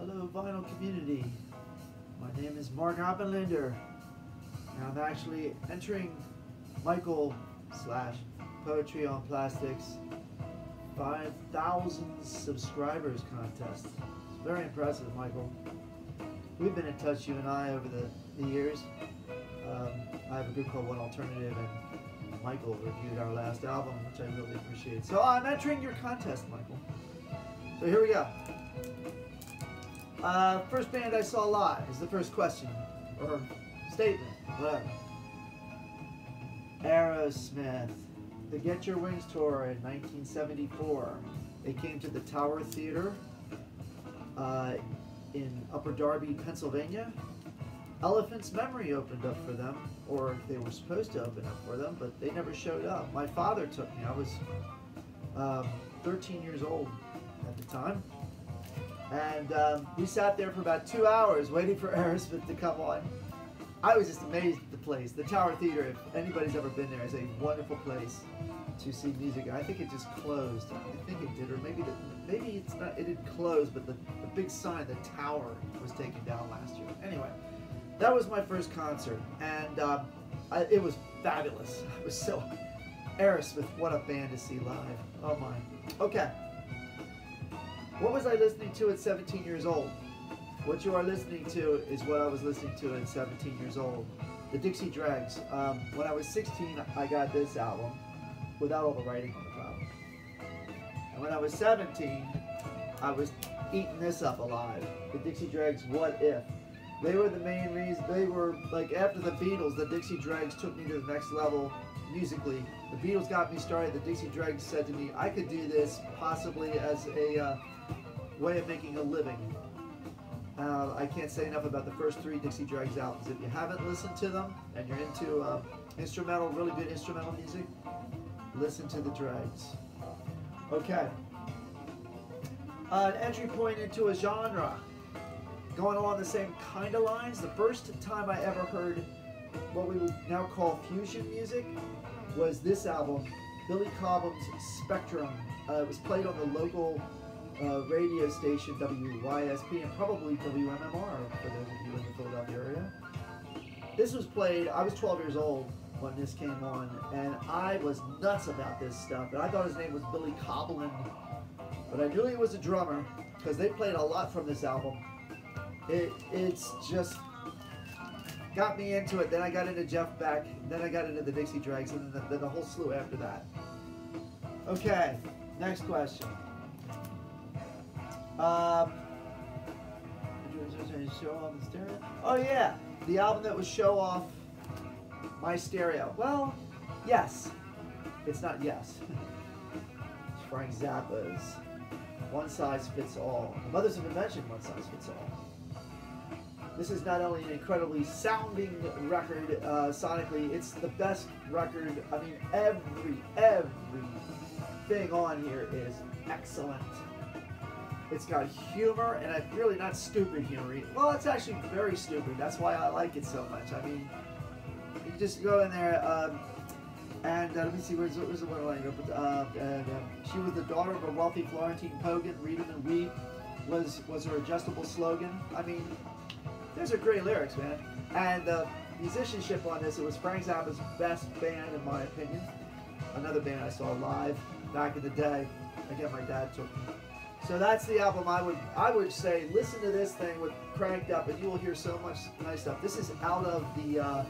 Hello, vinyl community. My name is Mark Oppenlander, and I'm actually entering Michael slash Poetry on Plastics 5,000 subscribers contest. It's very impressive, Michael. We've been in touch, you and I, over the, the years. Um, I have a group called One Alternative, and Michael reviewed our last album, which I really appreciate. So I'm entering your contest, Michael. So here we go. Uh, first band I saw live is the first question, or statement, whatever. Aerosmith, the Get Your Wings tour in 1974. They came to the Tower Theater uh, in Upper Darby, Pennsylvania. Elephant's Memory opened up for them, or they were supposed to open up for them, but they never showed up. My father took me. I was um, 13 years old at the time. And um, we sat there for about two hours waiting for Aerosmith to come on. I was just amazed at the place. The Tower Theater, if anybody's ever been there, is a wonderful place to see music. I think it just closed. I think it did, or maybe the, maybe it's not. It didn't close, but the, the big sign, the tower, was taken down last year. Anyway, that was my first concert, and um, I, it was fabulous. I was so Aerosmith. What a band to see live. Oh my. Okay. What was I listening to at 17 years old? What you are listening to is what I was listening to at 17 years old. The Dixie Dregs. Um, when I was 16, I got this album without all the writing on the top. And when I was 17, I was eating this up alive. The Dixie Dregs, What If. They were the main reason, they were like after the Beatles, the Dixie Dregs took me to the next level musically. The Beatles got me started. The Dixie Dregs said to me, I could do this possibly as a uh, way of making a living. Uh, I can't say enough about the first three Dixie Dregs albums. If you haven't listened to them and you're into uh, instrumental, really good instrumental music, listen to the Dregs. Okay. An entry point into a genre. Going along the same kind of lines, the first time I ever heard what we would now call fusion music was this album, Billy Cobham's Spectrum. Uh, it was played on the local uh, radio station WYSP and probably WMMR for those of you in the Philadelphia area. This was played, I was 12 years old when this came on, and I was nuts about this stuff. And I thought his name was Billy Coblin, but I knew he was a drummer because they played a lot from this album. It, it's just got me into it. Then I got into Jeff Beck. Then I got into the Dixie Dregs, and then the, the whole slew after that. Okay, next question. Um, show off the stereo. Oh yeah, the album that was show off my stereo. Well, yes. It's not yes. it's Frank Zappa's One Size Fits All. The Mothers of Invention, One Size Fits All. This is not only an incredibly sounding record uh, sonically, it's the best record. I mean, every, every thing on here is excellent. It's got humor, and it's really not stupid humor. Well, it's actually very stupid. That's why I like it so much. I mean, you just go in there, um, and uh, let me see, where's, where's the one line? Uh, and, uh, she was the daughter of a wealthy Florentine Pogen. Read 'em and weep was, was her adjustable slogan. I mean, there's are great lyrics, man. And the musicianship on this, it was Frank Zappa's best band, in my opinion. Another band I saw live back in the day. Again, my dad took me. So that's the album I would I would say listen to this thing with cranked up and you will hear so much nice stuff. This is out of the uh,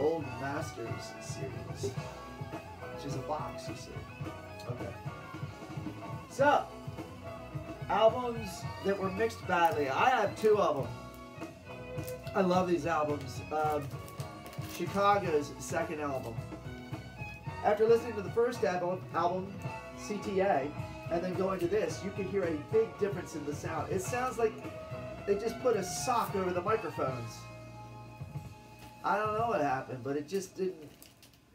Old Masters series, which is a box, you see. Okay. So, albums that were mixed badly. I have two of them. I love these albums. Um, Chicago's second album. After listening to the first album, album CTA, and then going to this, you can hear a big difference in the sound. It sounds like they just put a sock over the microphones. I don't know what happened, but it just didn't,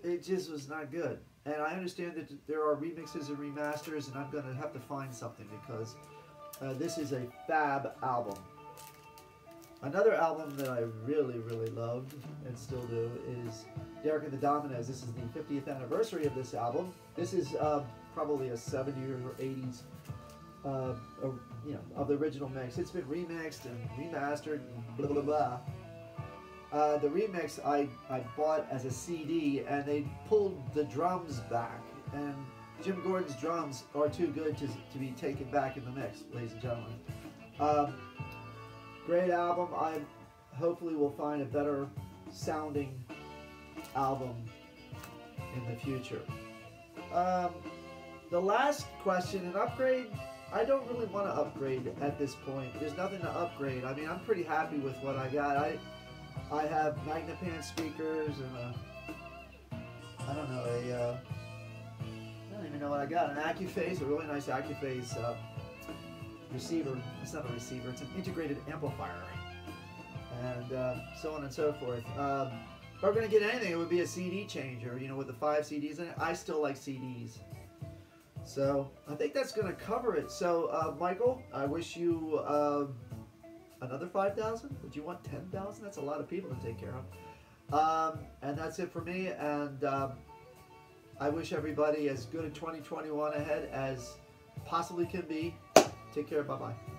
it just was not good. And I understand that there are remixes and remasters, and I'm going to have to find something because uh, this is a fab album. Another album that I really, really loved and still do is Derek and the Dominos. This is the 50th anniversary of this album. This is um, probably a 70s or 80s uh, you know, of the original mix. It's been remixed and remastered and blah blah blah. Uh, the remix I, I bought as a CD, and they pulled the drums back. And Jim Gordon's drums are too good to, to be taken back in the mix, ladies and gentlemen. Um, great album. I hopefully will find a better sounding album in the future. Um, the last question, an upgrade. I don't really want to upgrade at this point. There's nothing to upgrade. I mean, I'm pretty happy with what I got. I I have Magnepan speakers and a I don't know a uh, I don't even know what I got. An Accuphase, a really nice Accuphase uh, receiver. It's not a receiver. It's an integrated amplifier, and uh, so on and so forth. Um, if I were gonna get anything, it would be a CD changer. You know, with the five CDs in it. I still like CDs. So I think that's going to cover it. So uh, Michael, I wish you uh, another five thousand. Would you want ten thousand? That's a lot of people to take care of. Um, and that's it for me. And um, I wish everybody as good a 2021 ahead as possibly can be. Take care. Bye bye.